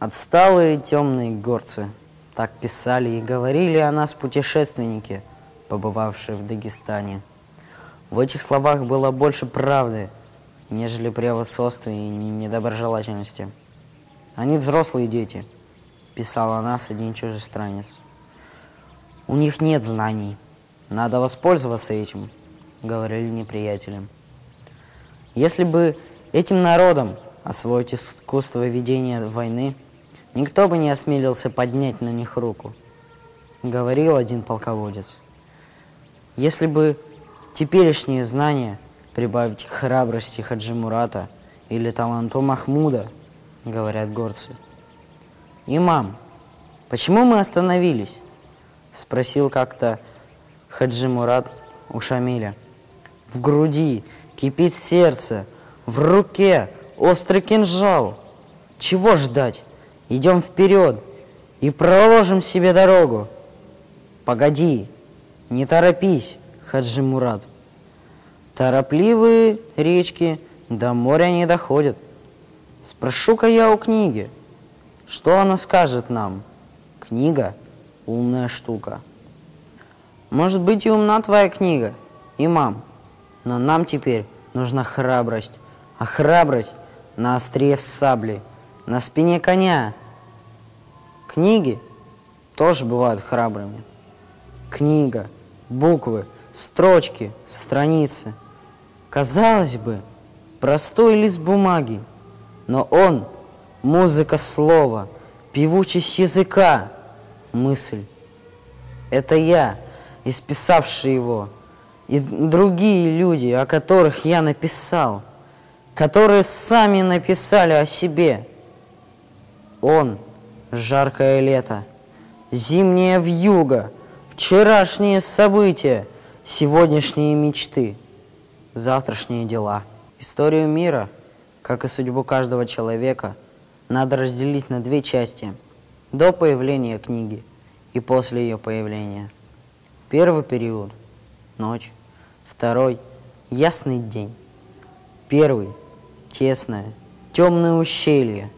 Отсталые темные горцы. Так писали и говорили о нас путешественники, побывавшие в Дагестане. В этих словах было больше правды, нежели превосходства и недоброжелательности. Они взрослые дети, писал о нас один чужестранец. У них нет знаний. Надо воспользоваться этим, говорили неприятели. Если бы этим народом освоить искусство ведения войны, никто бы не осмелился поднять на них руку, говорил один полководец. Если бы теперешние знания прибавить к храбрости Хаджи Мурата или таланту Махмуда, говорят горцы. Имам, почему мы остановились? Спросил как-то Хаджи Мурат у Шамиля. В груди кипит сердце, в руке острый кинжал. Чего ждать? Идем вперед и проложим себе дорогу. Погоди, не торопись, Хаджи Мурат. Торопливые речки до моря не доходят. Спрошу-ка я у книги, что она скажет нам? Книга – умная штука. Может быть и умна твоя книга, имам, но нам теперь нужна храбрость, а храбрость на острие сабли, на спине коня. Книги тоже бывают храбрыми. Книга, буквы, строчки, страницы. Казалось бы, простой лист бумаги, но он – музыка слова, певучесть языка, мысль. Это я – исписавший его, и другие люди, о которых я написал, которые сами написали о себе. Он – жаркое лето, зимнее вьюга, вчерашние события, сегодняшние мечты, завтрашние дела. Историю мира, как и судьбу каждого человека, надо разделить на две части – до появления книги и после ее появления – Первый период – ночь. Второй – ясный день. Первый – тесное, темное ущелье.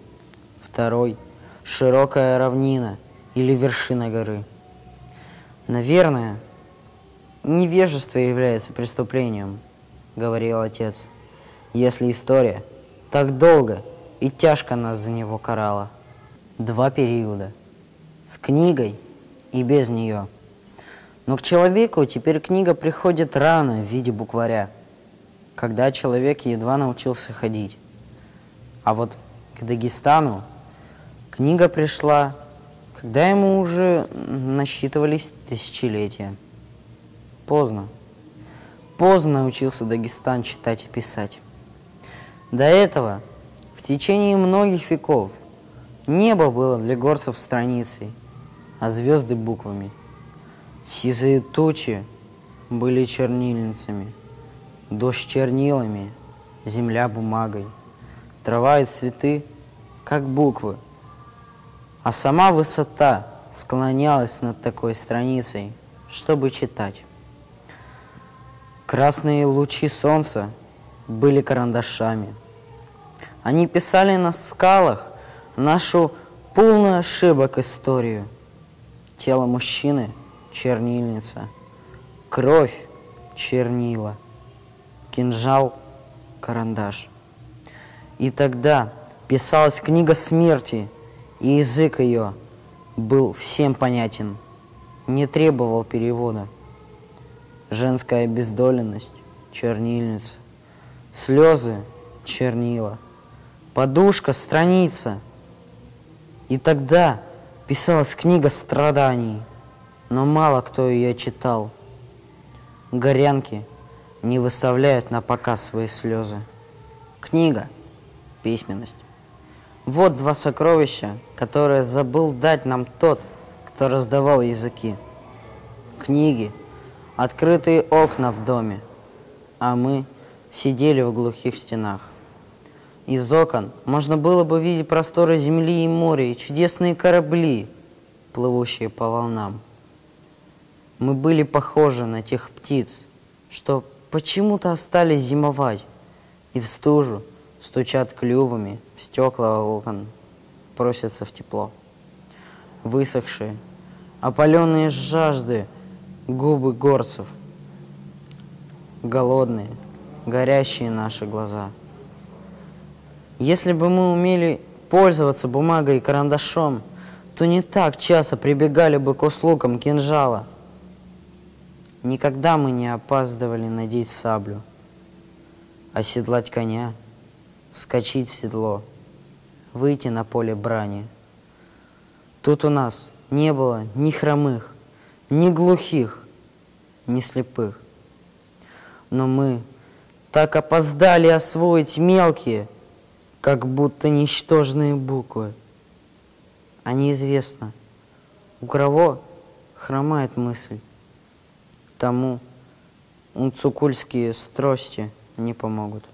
Второй – широкая равнина или вершина горы. Наверное, невежество является преступлением, говорил отец, если история так долго и тяжко нас за него карала. Два периода – с книгой и без нее – но к человеку теперь книга приходит рано в виде букваря, когда человек едва научился ходить. А вот к Дагестану книга пришла, когда ему уже насчитывались тысячелетия. Поздно. Поздно научился Дагестан читать и писать. До этого, в течение многих веков, небо было для горцев страницей, а звезды буквами – Сизые тучи были чернильницами, дождь чернилами, земля бумагой, трава и цветы, как буквы. А сама высота склонялась над такой страницей, чтобы читать. Красные лучи солнца были карандашами. Они писали на скалах нашу полную ошибок историю. Тело мужчины – чернильница, кровь, чернила, кинжал, карандаш. И тогда писалась книга смерти, и язык ее был всем понятен, не требовал перевода. Женская обездоленность, чернильница, слезы, чернила, подушка, страница. И тогда писалась книга страданий – но мало кто ее читал. Горянки не выставляют на показ свои слезы. Книга – письменность. Вот два сокровища, которые забыл дать нам тот, кто раздавал языки. Книги – открытые окна в доме, а мы сидели в глухих стенах. Из окон можно было бы видеть просторы земли и моря и чудесные корабли, плывущие по волнам. Мы были похожи на тех птиц, что почему-то остались зимовать и в стужу стучат клювами в стекла окон. просятся в тепло. Высохшие, опаленные жажды губы горцев, голодные, горящие наши глаза. Если бы мы умели пользоваться бумагой и карандашом, то не так часто прибегали бы к услугам кинжала. Никогда мы не опаздывали надеть саблю, оседлать коня, вскочить в седло, выйти на поле брани. Тут у нас не было ни хромых, ни глухих, ни слепых. Но мы так опоздали освоить мелкие, как будто ничтожные буквы. А неизвестно, у кого хромает мысль, тому унцукульские стрости не помогут.